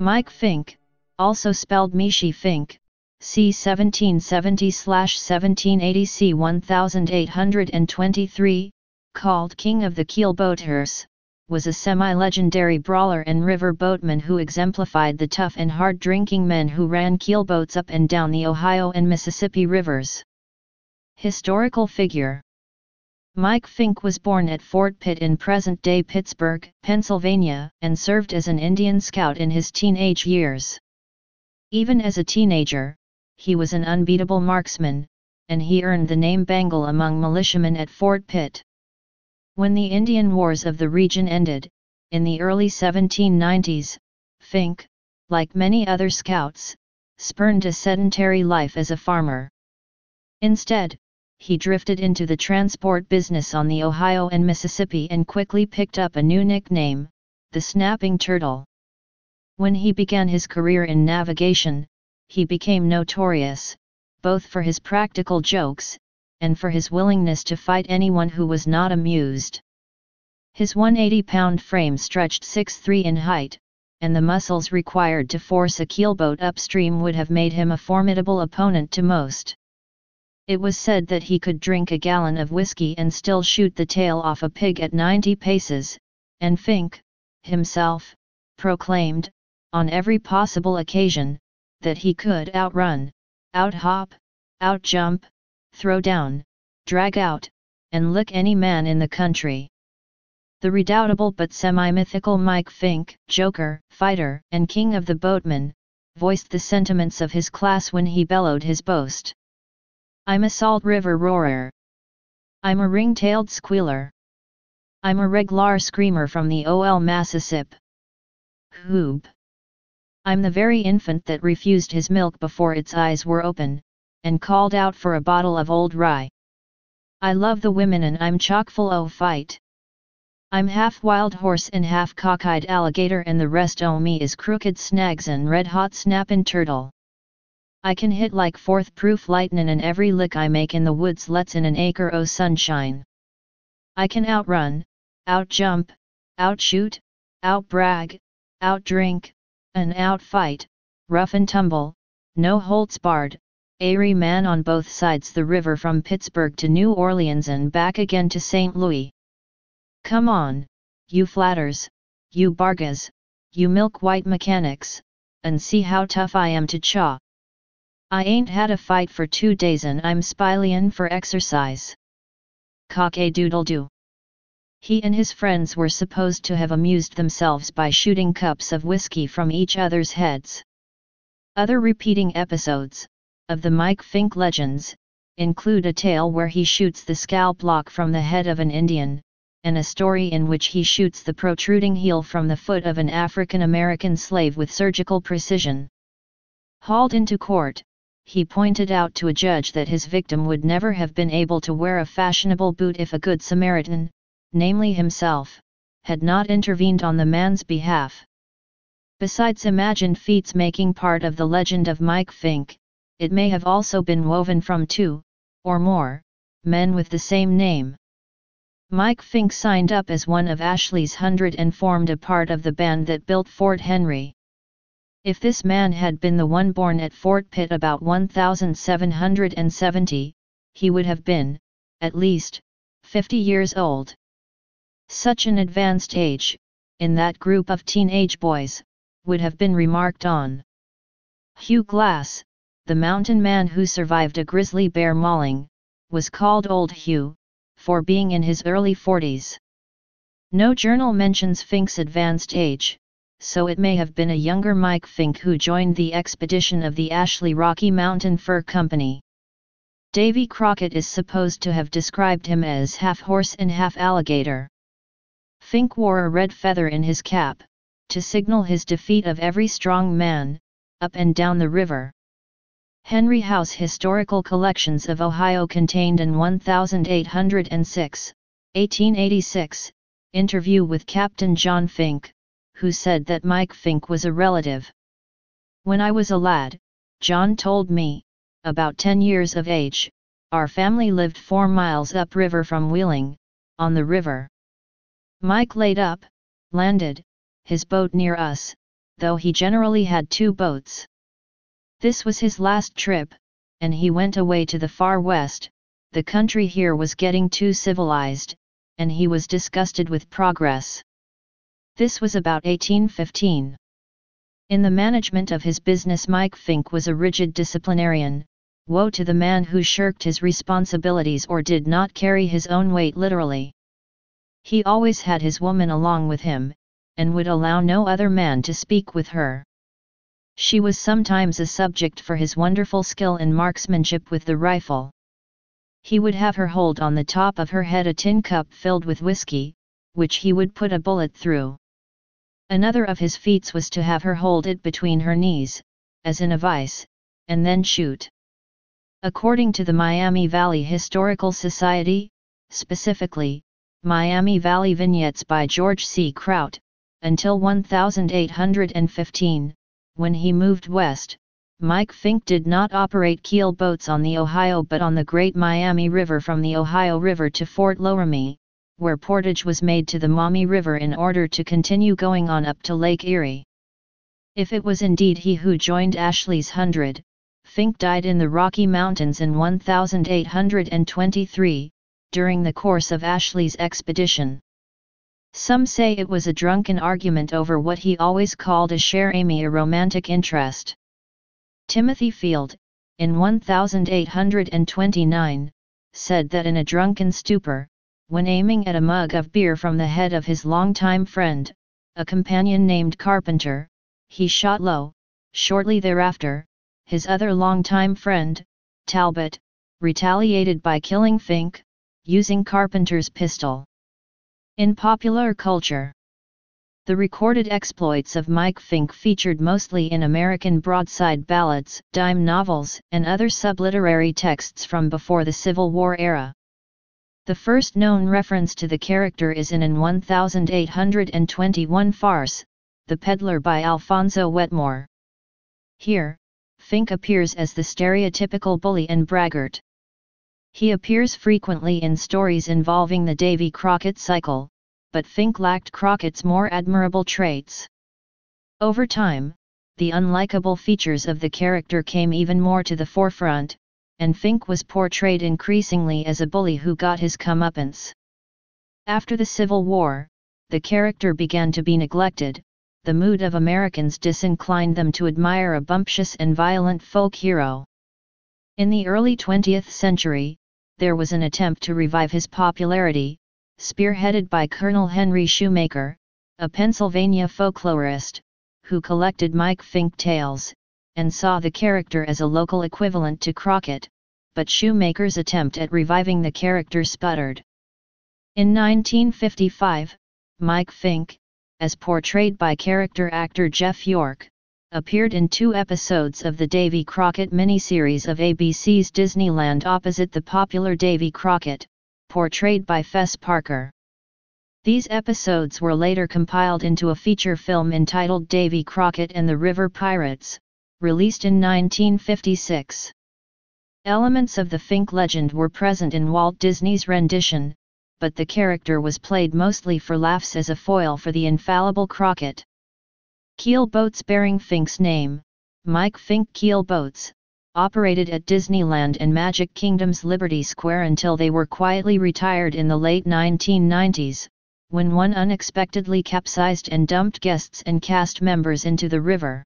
Mike Fink, also spelled Miche Phinck, c. 1770-1780 c. 1823, called King of the Keelboaters, was a semi-legendary brawler and river boatman who exemplified the tough and hard-drinking men who ran keelboats up and down the Ohio and Mississippi rivers. Historical figure Mike Fink was born at Fort Pitt in present-day Pittsburgh, Pennsylvania, and served as an Indian scout in his teenage years. Even as a teenager, he was an unbeatable marksman, and he earned the name Bangall among militiamen at Fort Pitt. When the Indian Wars of the region ended, in the early 1790s, Fink, like many other scouts, spurned a sedentary life as a farmer. Instead, he drifted into the transport business on the Ohio and Mississippi and quickly picked up a new nickname, the Snapping Turtle. When he began his career in navigation, he became notorious, both for his practical jokes, and for his willingness to fight anyone who was not amused. His 180-pound frame stretched 6'3 in height, and the muscles required to force a keelboat upstream would have made him a formidable opponent to most. It was said that he could drink a gallon of whiskey and still shoot the tail off a pig at 90 paces, and Fink, himself, proclaimed, on every possible occasion, that he could outrun, outhop, outjump, throw down, drag out, and lick any man in the country. The redoubtable but semi-mythical Mike Fink, joker, fighter, and king of the boatmen, voiced the sentiments of his class when he bellowed his boast. I'm a salt river roarer. I'm a ring-tailed squealer. I'm a reg'lar screamer from the OL Massissip. Hoop. I'm the very infant that refused his milk before its eyes were open, and called out for a bottle of old rye. I love the women and I'm chock full o' fight. I'm half wild horse and half cockeyed alligator and the rest o' me is crooked snags and red hot snappin' turtle. I can hit like fourth proof lightnin' and every lick I make in the woods lets in an acre o' sunshine. I can outrun, outjump, outshoot, outbrag, outdrink, and outfight, rough and tumble, no holds barred, airy man on both sides the river from Pittsburgh to New Orleans and back again to St. Louis. Come on, you flatters, you bargas, you milk white mechanics, and see how tough I am to chaw. I ain't had a fight for two days and I'm spilin' for exercise. Cock-a-doodle-doo. He and his friends were supposed to have amused themselves by shooting cups of whiskey from each other's heads. Other repeating episodes, of the Mike Fink legends, include a tale where he shoots the scalp lock from the head of an Indian, and a story in which he shoots the protruding heel from the foot of an African American slave with surgical precision. Hauled into court, he pointed out to a judge that his victim would never have been able to wear a fashionable boot if a good Samaritan, namely himself, had not intervened on the man's behalf. Besides imagined feats making part of the legend of Mike Fink, it may have also been woven from two, or more, men with the same name. Mike Fink signed up as one of Ashley's hundred and formed a part of the band that built Fort Henry. If this man had been the one born at Fort Pitt about 1770, he would have been, at least, 50 years old. Such an advanced age, in that group of teenage boys, would have been remarked on. Hugh Glass, the mountain man who survived a grizzly bear mauling, was called Old Hugh, for being in his early 40s. No journal mentions Fink's advanced age, so it may have been a younger Mike Fink who joined the expedition of the Ashley Rocky Mountain Fur Company. Davy Crockett is supposed to have described him as half horse and half alligator. Fink wore a red feather in his cap, to signal his defeat of every strong man, up and down the river. Henry Howe's Historical Collections of Ohio contained an 1806, 1886, interview with Captain John Fink, who said that Mike Fink was a relative. When I was a lad, John told me, about 10 years of age, our family lived 4 miles upriver from Wheeling, on the river. Mike laid up, landed, his boat near us, though he generally had two boats. This was his last trip, and he went away to the far west, the country here was getting too civilized, and he was disgusted with progress. This was about 1815. In the management of his business Mike Fink was a rigid disciplinarian, woe to the man who shirked his responsibilities or did not carry his own weight literally. He always had his woman along with him, and would allow no other man to speak with her. She was sometimes a subject for his wonderful skill in marksmanship with the rifle. He would have her hold on the top of her head a tin cup filled with whiskey, which he would put a bullet through. Another of his feats was to have her hold it between her knees, as in a vice, and then shoot. According to the Miami Valley Historical Society, specifically, Miami Valley Vignettes by George C. Crout, until 1815, when he moved west, Mike Fink did not operate keel boats on the Ohio but on the Great Miami River from the Ohio River to Fort Loramie, where portage was made to the Maumee River in order to continue going on up to Lake Erie. If it was indeed he who joined Ashley's Hundred, Fink died in the Rocky Mountains in 1823, during the course of Ashley's expedition. Some say it was a drunken argument over what he always called a chère amie a romantic interest. Timothy Flint, in 1829, said that in a drunken stupor, when aiming at a mug of beer from the head of his longtime friend, a companion named Carpenter, he shot low, shortly thereafter, his other longtime friend, Talbot, retaliated by killing Fink, using Carpenter's pistol. In popular culture, the recorded exploits of Mike Fink featured mostly in American broadside ballads, dime novels, and other subliterary texts from before the Civil War era. The first known reference to the character is in an 1821 farce, The Peddler by Alphonso Wetmore. Here, Fink appears as the stereotypical bully and braggart. He appears frequently in stories involving the Davy Crockett cycle, but Fink lacked Crockett's more admirable traits. Over time, the unlikable features of the character came even more to the forefront, and Fink was portrayed increasingly as a bully who got his comeuppance. After the Civil War, the character began to be neglected, the mood of Americans disinclined them to admire a bumptious and violent folk hero. In the early 20th century, there was an attempt to revive his popularity, spearheaded by Colonel Henry Shoemaker, a Pennsylvania folklorist, who collected Mike Fink tales, and saw the character as a local equivalent to Crockett, but Shoemaker's attempt at reviving the character sputtered. In 1955, Mike Fink, as portrayed by character actor Jeff York, appeared in two episodes of the Davy Crockett miniseries of ABC's Disneyland opposite the popular Davy Crockett, portrayed by Fess Parker. These episodes were later compiled into a feature film entitled Davy Crockett and the River Pirates, released in 1956. Elements of the Fink legend were present in Walt Disney's rendition, but the character was played mostly for laughs as a foil for the infallible Crockett. Keel boats bearing Fink's name, Mike Fink Keel Boats, operated at Disneyland and Magic Kingdom's Liberty Square until they were quietly retired in the late 1990s, when one unexpectedly capsized and dumped guests and cast members into the river.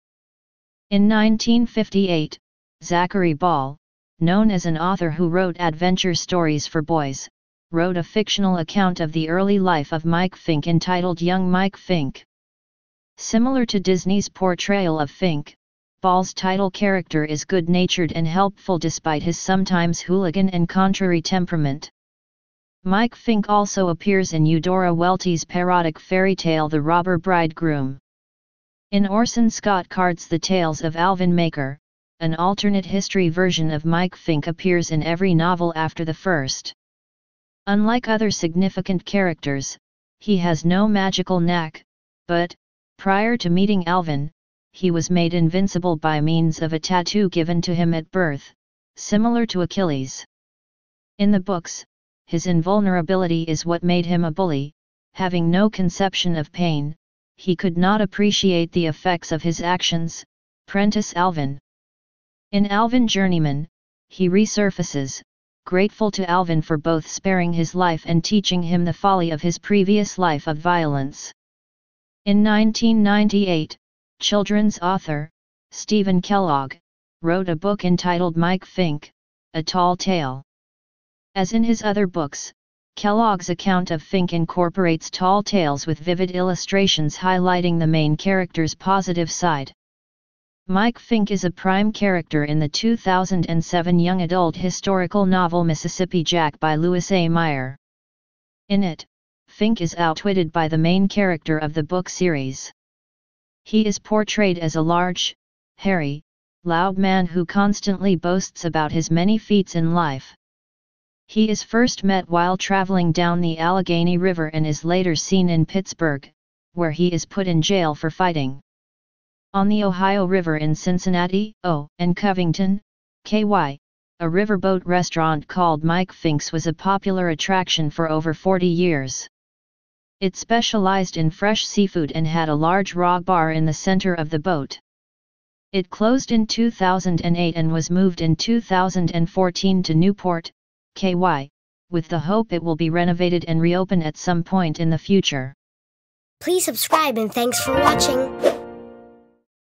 In 1958, Zachary Ball, known as an author who wrote adventure stories for boys, wrote a fictional account of the early life of Mike Fink entitled Young Mike Fink. Similar to Disney's portrayal of Fink, Ball's title character is good-natured and helpful despite his sometimes hooligan and contrary temperament. Mike Fink also appears in Eudora Welty's parodic fairy tale The Robber Bridegroom. In Orson Scott Card's The Tales of Alvin Maker, an alternate history version of Mike Fink appears in every novel after the first. Unlike other significant characters, he has no magical knack, but, prior to meeting Alvin, he was made invincible by means of a tattoo given to him at birth, similar to Achilles. In the books, his invulnerability is what made him a bully, having no conception of pain, he could not appreciate the effects of his actions, Prentice Alvin. In Alvin Journeyman, he resurfaces, grateful to Alvin for both sparing his life and teaching him the folly of his previous life of violence. In 1998, children's author, Steven Kellogg, wrote a book entitled Mike Fink, A Tall Tale. As in his other books, Kellogg's account of Fink incorporates tall tales with vivid illustrations highlighting the main character's positive side. Mike Fink is a prime character in the 2007 young adult historical novel Mississippi Jack by Louis A. Meyer. In it, Fink is outwitted by the main character of the book series. He is portrayed as a large, hairy, loud man who constantly boasts about his many feats in life. He is first met while traveling down the Allegheny River and is later seen in Pittsburgh, where he is put in jail for fighting. On the Ohio River in Cincinnati, O, and Covington, KY, a riverboat restaurant called Mike Fink's was a popular attraction for over 40 years. It specialized in fresh seafood and had a large raw bar in the center of the boat. It closed in 2008 and was moved in 2014 to Newport, KY, with the hope it will be renovated and reopen at some point in the future. Please subscribe and thanks for watching.